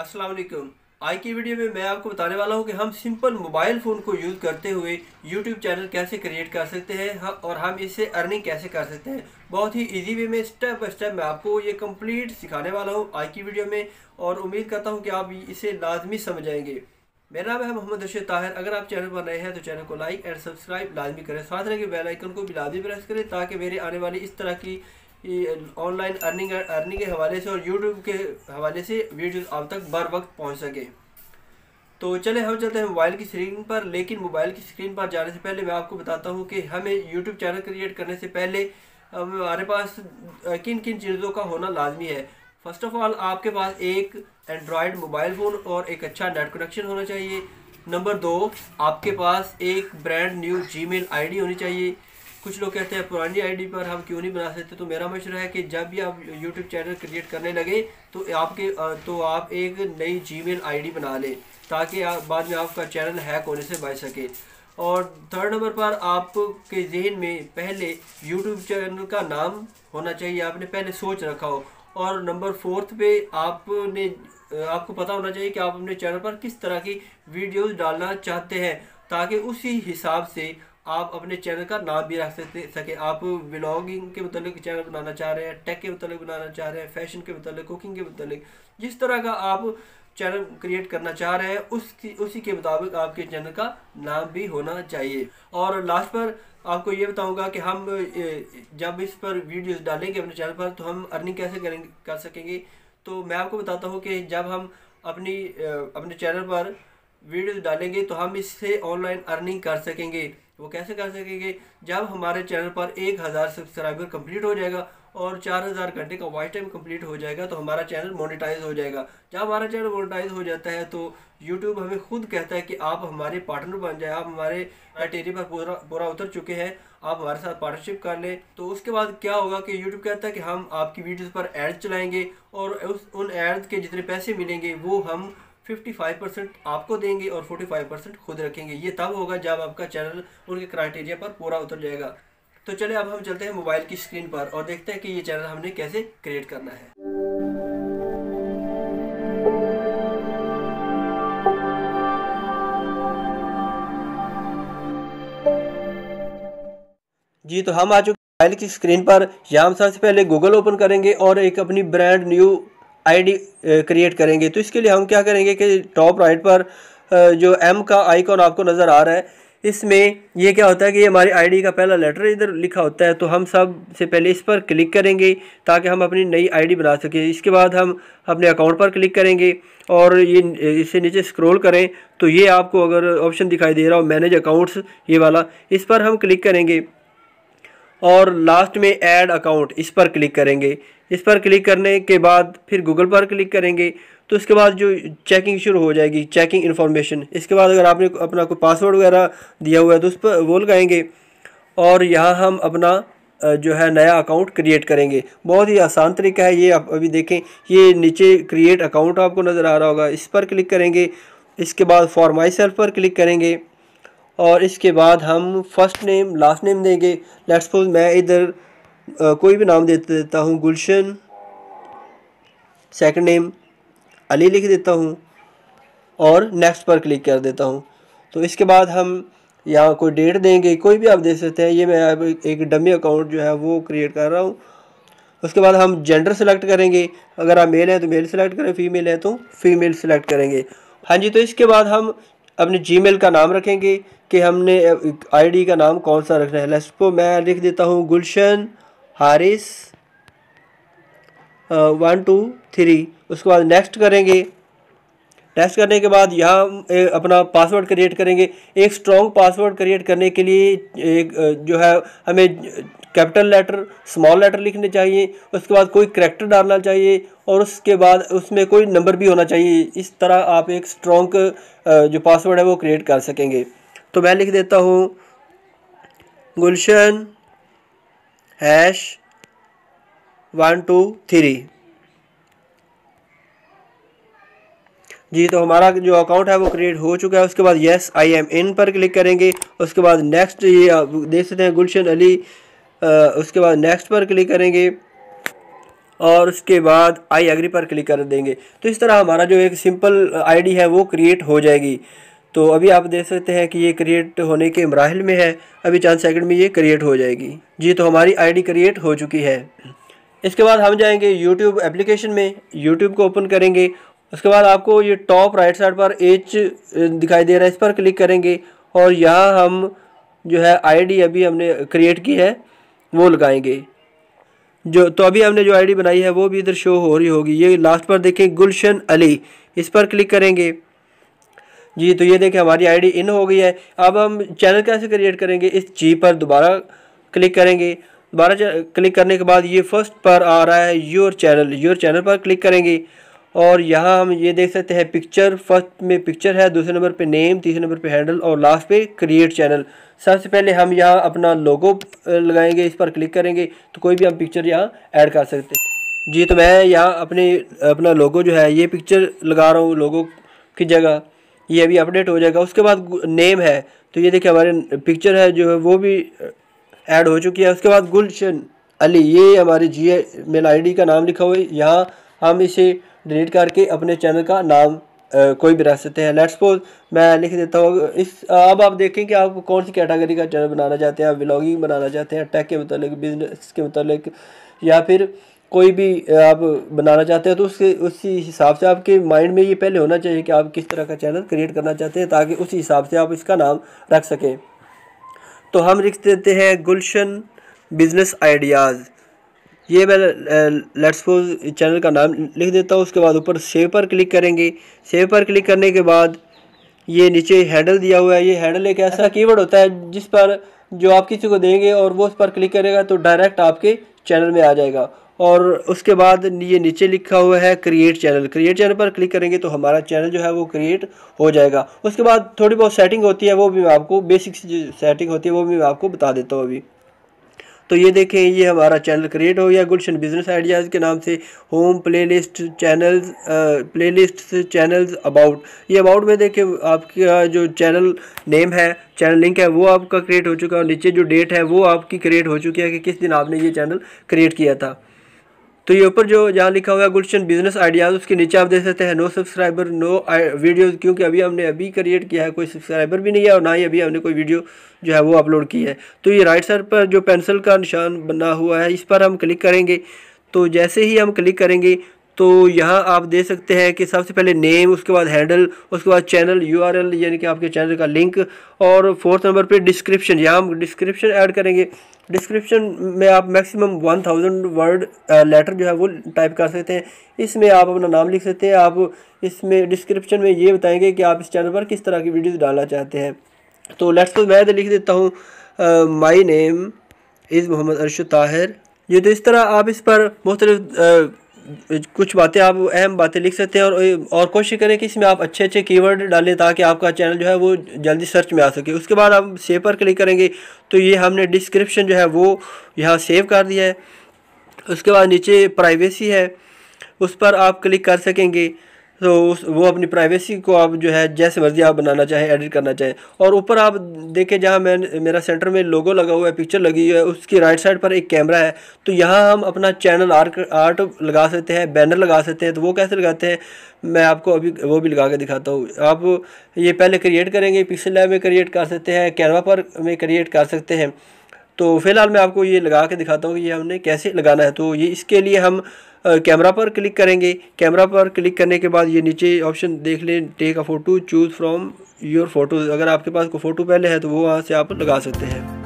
अस्सलाम वालेकुम आज की वीडियो में मैं आपको बताने वाला हूँ कि हम सिंपल मोबाइल फ़ोन को यूज़ करते हुए यूट्यूब चैनल कैसे क्रिएट कर सकते हैं और हम इससे अर्निंग कैसे कर सकते हैं। बहुत ही इजी वे में स्टेप बाय स्टेप मैं आपको ये कंप्लीट सिखाने वाला हूँ आज की वीडियो में, और उम्मीद करता हूँ कि आप इसे लाजमी समझ जाएँगे। मेरा नाम है मोहम्मद रशीद ताहिर। अगर आप चैनल पर नए हैं तो चैनल को लाइक एंड सब्सक्राइब लाजमी करें। साथ रहे बेल आइकन को भी लाजमी प्रेस करें, ताकि मेरे आने वाली इस तरह की ऑनलाइन अर्निंग अर्निंग के हवाले से और यूट्यूब के हवाले से वीडियोस आप तक बर वक्त पहुँच सके। तो चले, हम चलते हैं मोबाइल की स्क्रीन पर, लेकिन मोबाइल की स्क्रीन पर जाने से पहले मैं आपको बताता हूँ कि हमें यूट्यूब चैनल क्रिएट करने से पहले हमारे पास किन किन चीज़ों का होना लाजमी है। फ़र्स्ट ऑफ़ ऑल आपके पास एक एंड्रॉयड मोबाइल फ़ोन और एक अच्छा नेट कनेक्शन होना चाहिए। नंबर दो, आपके पास एक ब्रांड न्यू जीमेल आईडी होनी चाहिए। कुछ लोग कहते हैं, पुरानी आईडी पर हम क्यों नहीं बना सकते? तो मेरा मशवरा है कि जब भी आप यूट्यूब चैनल क्रिएट करने लगे तो आपके तो आप एक नई जीमेल आईडी बना लें, ताकि बाद में आपका चैनल हैक होने से बच सके। और थर्ड नंबर पर आपके जहन में पहले यूट्यूब चैनल का नाम होना चाहिए, आपने पहले सोच रखा हो। और नंबर फोर्थ पे आपने, आपको पता होना चाहिए कि आप अपने चैनल पर किस तरह की वीडियोस डालना चाहते हैं, ताकि उसी हिसाब से आप अपने चैनल का नाम भी रख सकते सके। आप व्लॉगिंग के मतलब चैनल बनाना चाह रहे हैं टेक के मतलब बनाना चाह रहे हैं फ़ैशन के मतलब कुकिंग के मतलब जिस तरह का आप चैनल क्रिएट करना चाह रहे हैं, उसकी उसी के मुताबिक आपके चैनल का नाम भी होना चाहिए। और लास्ट पर आपको ये बताऊँगा कि हम जब इस पर वीडियोस डालेंगे अपने चैनल पर तो हम अर्निंग कैसे करेंगे कर सकेंगे? तो मैं आपको बताता हूँ कि जब हम अपनी अपने चैनल पर वीडियोस डालेंगे तो हम इससे ऑनलाइन अर्निंग कर सकेंगे। वो कैसे कर सकेंगे? जब हमारे चैनल पर एक हज़ार सब्सक्राइबर कंप्लीट हो जाएगा और चार हज़ार घंटे का वॉच टाइम कंप्लीट हो जाएगा तो हमारा चैनल मोनेटाइज हो जाएगा। जब हमारा चैनल मोनेटाइज हो जाता है तो यूट्यूब हमें खुद कहता है कि आप हमारे पार्टनर बन जाए, आप हमारे क्राइटेरिया पर पूरा पूरा उतर चुके हैं, आप हमारे साथ पार्टनरशिप कर लें। तो उसके बाद क्या होगा कि यूट्यूब कहता है कि हम आपकी वीडियोज़ पर एड चलाएँगे और उस, उन एड के जितने पैसे मिलेंगे, वो हम 55 परसेंट आपको देंगे और 45 परसेंट खुद रखेंगे। ये तब होगा जब आपका चैनल उनके क्राइटेरिया पर पूरा उतर जाएगा। तो चलिए अब हम चलते हैं मोबाइल की स्क्रीन पर और देखते हैं कि ये चैनल हमने कैसे क्रिएट करना है। जी तो हम आ चुके मोबाइल की स्क्रीन पर। यहाँ हम सबसे पहले गूगल ओपन करेंगे और एक अपनी ब्रांड न्यू आईडी क्रिएट करेंगे। तो इसके लिए हम क्या करेंगे कि टॉप राइट पर जो एम का आइकॉन आपको नज़र आ रहा है, इसमें ये क्या होता है कि हमारी आईडी का पहला लेटर इधर लिखा होता है तो हम सबसे पहले इस पर क्लिक करेंगे ताकि हम अपनी नई आईडी बना सकें। इसके बाद हम अपने अकाउंट पर क्लिक करेंगे और ये इससे नीचे स्क्रॉल करें तो ये आपको अगर ऑप्शन दिखाई दे रहा हो मैनेज अकाउंट्स ये वाला, इस पर हम क्लिक करेंगे और लास्ट में ऐड अकाउंट इस पर क्लिक करेंगे। इस पर क्लिक करने के बाद फिर गूगल पर क्लिक करेंगे तो उसके बाद जो चेकिंग शुरू हो जाएगी चेकिंग इन्फॉर्मेशन इसके बाद अगर आपने अपना कोई पासवर्ड वगैरह दिया हुआ है तो उस पर वो लगाएँगे और यहाँ हम अपना जो है नया अकाउंट क्रिएट करेंगे। बहुत ही आसान तरीका है ये, आप अभी देखें, ये नीचे क्रिएट अकाउंट आपको नज़र आ रहा होगा। इस पर क्लिक करेंगे, इसके बाद फॉर माई सेल्फ पर क्लिक करेंगे और इसके बाद हम फ़र्स्ट नेम लास्ट नेम देंगे। लेट्स सपोज़ मैं इधर कोई भी नाम दे देता हूँ, गुलशन सेकंड नेम अली लिख देता हूँ और नेक्स्ट पर क्लिक कर देता हूँ। तो इसके बाद हम यहाँ कोई डेट देंगे, कोई भी आप दे सकते हैं। ये मैं अब एक डमी अकाउंट जो है वो क्रिएट कर रहा हूँ। उसके बाद हम जेंडर सेलेक्ट करेंगे। अगर आप मेल हैं तो मेल सेलेक्ट करें फीमेल है तो फीमेल सेलेक्ट करेंगे। हाँ जी तो इसके बाद हम अपने जीमेल का नाम रखेंगे कि हमने आईडी का नाम कौन सा रखना है। लेट्स को मैं लिख देता हूँ, Gulshan Haris one, two, three. उसके बाद नेक्स्ट करेंगे। नेक्स्ट करने के बाद यहाँ अपना पासवर्ड क्रिएट करेंगे। एक स्ट्रॉन्ग पासवर्ड क्रिएट करने के लिए, एक जो है, हमें कैपिटल लेटर स्मॉल लेटर लिखने चाहिए। उसके बाद कोई करेक्टर डालना चाहिए और उसके बाद उसमें कोई नंबर भी होना चाहिए। इस तरह आप एक स्ट्रॉन्ग जो पासवर्ड है वो क्रिएट कर सकेंगे। तो मैं लिख देता हूँ, Gulshan hash one two three जी तो हमारा जो अकाउंट है वो क्रिएट हो चुका है। उसके बाद यस आई एम इन पर क्लिक करेंगे। उसके बाद नेक्स्ट ये देख सकते हैं गुलशन अली आ, उसके बाद नेक्स्ट पर क्लिक करेंगे। और उसके बाद आई एग्री पर क्लिक कर देंगे। तो इस तरह हमारा जो एक सिंपल आईडी है वो क्रिएट हो जाएगी। तो अभी आप देख सकते हैं कि ये क्रिएट होने के मराहल में है। अभी चंद सेकंड में ये क्रिएट हो जाएगी। जी तो हमारी आईडी क्रिएट हो चुकी है। इसके बाद हम जाएँगे यूट्यूब एप्लीकेशन में। यूट्यूब को ओपन करेंगे। उसके बाद आपको ये टॉप राइट साइड पर एच दिखाई दे रहा है। इस पर क्लिक करेंगे। और यहाँ हम जो है आईडी अभी हमने क्रिएट की है, वो लगाएँगे। जो तो अभी हमने जो आईडी बनाई है, वो भी इधर शो हो रही होगी। ये लास्ट पर देखें, गुलशन अली। इस पर क्लिक करेंगे। जी तो ये देखें हमारी आईडी इन हो गई है। अब हम चैनल कैसे क्रिएट करेंगे? इस जी पर दोबारा क्लिक करेंगे। दोबारा क्लिक करने के बाद ये फ़र्स्ट पर आ रहा है योर चैनल योर चैनल पर क्लिक करेंगे। और यहाँ हम ये देख सकते हैं पिक्चर फ़र्स्ट में पिक्चर है, दूसरे नंबर पे नेम तीसरे नंबर पे हैंडल और लास्ट पे क्रिएट चैनल सबसे पहले हम यहाँ अपना लोगो लगाएँगे, इस पर क्लिक करेंगे। तो कोई भी हम पिक्चर यहाँ ऐड कर सकते हैं। जी तो मैं यहाँ अपने, अपना लोगो जो है, ये पिक्चर लगा रहा हूँ लोगो की जगह। ये अभी अपडेट हो जाएगा। उसके बाद नेम है। तो ये देखिए हमारे पिक्चर है जो है, वो भी ऐड हो चुकी है। उसके बाद गुलशन अली, ये हमारी जी मेल आईडी का नाम लिखा हुआ है। यहाँ हम इसे डिलीट करके अपने चैनल का नाम कोई भी रख सकते हैं। लेट्स सपोज़ मैं लिख देता हूँ इस, अब आप देखें कि आप कौन सी कैटेगरी का चैनल बनाना चाहते हैं, आप ब्लॉगिंग बनाना चाहते हैं टेक के मतलब बिज़नेस के मतलब या फिर कोई भी आप बनाना चाहते हैं तो उसके, उसी हिसाब से आपके माइंड में ये पहले होना चाहिए कि आप किस तरह का चैनल क्रिएट करना चाहते हैं ताकि उसी हिसाब से आप इसका नाम रख सकें। तो हम लिख देते हैं गुलशन बिज़नेस आइडियाज़ ये मैं लेट्स सपोज़ चैनल का नाम लिख देता हूँ, उसके बाद ऊपर सेव पर क्लिक करेंगे। सेव पर क्लिक करने के बाद ये नीचे हैंडल दिया हुआ है। ये हैंडल एक ऐसा कीवर्ड होता है जिस पर जो आप किसी को देंगे और वो उस पर क्लिक करेगा तो डायरेक्ट आपके चैनल में आ जाएगा। और उसके बाद ये नीचे लिखा हुआ है क्रिएट चैनल क्रिएट चैनल पर क्लिक करेंगे तो हमारा चैनल जो है वो क्रिएट हो जाएगा। उसके बाद थोड़ी बहुत सेटिंग होती है वो भी मैं आपको बेसिक सेटिंग होती है वो भी मैं आपको बता देता हूँ अभी। तो ये देखें, ये हमारा चैनल क्रिएट हो गया। गुलशन बिज़नेस आइडियाज़ के नाम से home playlist channels playlist channels about ये अबाउट में देखें, आपका जो चैनल नेम है चैनल लिंक है, वो आपका क्रिएट हो चुका है। और नीचे जो डेट है, वो आपकी क्रिएट हो चुकी है कि किस दिन आपने ये चैनल क्रिएट किया था। तो ये ऊपर जो जहाँ लिखा हुआ है, गुलशन बिज़नेस आइडियाज़ उसके नीचे आप देख सकते हैं नो सब्सक्राइबर नो वीडियोज़ क्योंकि अभी हमने अभी क्रिएट किया है, कोई सब्सक्राइबर भी नहीं है और ना ही अभी हमने कोई वीडियो जो है वो अपलोड की है। तो ये राइट साइड पर जो पेंसिल का निशान बना हुआ है, इस पर हम क्लिक करेंगे। तो जैसे ही हम क्लिक करेंगे तो यहाँ आप देख सकते हैं कि सबसे पहले नेम उसके बाद हैंडल उसके बाद चैनल यूआरएल यानी कि आपके चैनल का लिंक और फोर्थ नंबर पे डिस्क्रिप्शन यहाँ हम डिस्क्रिप्शन ऐड करेंगे। डिस्क्रिप्शन में आप maximum one thousand word letter जो है वो टाइप कर सकते हैं। इसमें आप अपना नाम लिख सकते हैं। आप इसमें डिस्क्रिप्शन में ये बताएँगे कि आप इस चैनल पर किस तरह की वीडियोज़ डालना चाहते हैं। तो लेट्स तो मैं लिख देता हूँ my name is Mohammad Arshad Tahir ये तो इस तरह आप इस पर मुख्तलिफ़ कुछ बातें आप अहम बातें लिख सकते हैं और और कोशिश करें कि इसमें आप अच्छे अच्छे कीवर्ड डालें ताकि आपका चैनल जो है वो जल्दी सर्च में आ सके। उसके बाद आप सेव पर क्लिक करेंगे तो ये हमने डिस्क्रिप्शन जो है वो यहाँ सेव कर दिया है। उसके बाद नीचे प्राइवेसी है, उस पर आप क्लिक कर सकेंगे। तो उस, वो अपनी प्राइवेसी को आप जो है, जैसे मर्ज़ी आप बनाना चाहें एडिट करना चाहें। और ऊपर आप देखें जहाँ मैं, मेरा सेंटर में लोगो लगा हुआ है पिक्चर लगी हुई है, उसकी राइट साइड पर एक कैमरा है। तो यहाँ हम अपना चैनल आर्ट आर्ट लगा सकते हैं बैनर लगा सकते हैं। तो वो कैसे लगाते हैं, मैं आपको अभी वो भी लगा के दिखाता हूँ। आप ये पहले क्रिएट करेंगे पिक्सल लैब में क्रिएट कर सकते हैं कैनवा पर में क्रिएट कर सकते हैं। तो फ़िलहाल मैं आपको ये लगा के दिखाता हूँ कि ये हमने कैसे लगाना है। तो ये इसके लिए हम कैमरा पर क्लिक करेंगे। कैमरा पर क्लिक करने के बाद ये नीचे ऑप्शन देख लें take a photo choose from your photo अगर आपके पास कोई फ़ोटो पहले है तो वो वहाँ से आप लगा सकते हैं।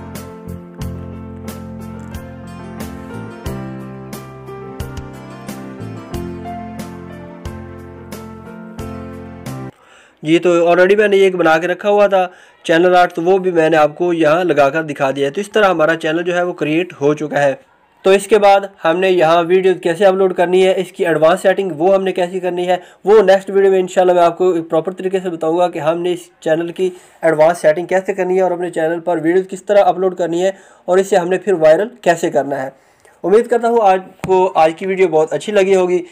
जी तो ऑलरेडी मैंने एक बना के रखा हुआ था चैनल आर्ट तो वो भी मैंने आपको यहाँ लगा कर दिखा दिया है। तो इस तरह हमारा चैनल जो है, वो क्रिएट हो चुका है। तो इसके बाद हमने यहाँ वीडियो कैसे अपलोड करनी है, इसकी एडवांस सेटिंग वो हमने कैसी करनी है, वो नेक्स्ट वीडियो में इंशाल्लाह मैं आपको प्रॉपर तरीके से बताऊँगा कि हमने इस चैनल की एडवांस सेटिंग कैसे करनी है और अपने चैनल पर वीडियो किस तरह अपलोड करनी है और इसे हमने फिर वायरल कैसे करना है। उम्मीद करता हूँ आज को आज की वीडियो बहुत अच्छी लगी होगी।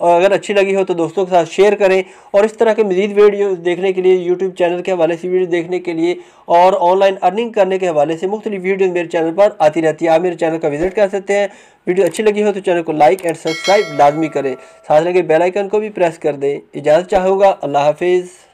और अगर अच्छी लगी हो तो दोस्तों के साथ शेयर करें। और इस तरह के मजीद वीडियो देखने के लिए यूट्यूब चैनल के हवाले से वीडियो देखने के लिए और ऑनलाइन अर्निंग करने के हवाले से मुख्तलिफ़ वीडियो मेरे चैनल पर आती रहती है। आप मेरे चैनल का विज़िट कर सकते हैं। वीडियो अच्छी लगी हो तो चैनल को लाइक एंड सब्सक्राइब लाजमी करें। साथ लगे बेलाइकन को भी प्रेस कर दें। इजाज़त चाहूँगा। अल्लाह हाफिज़।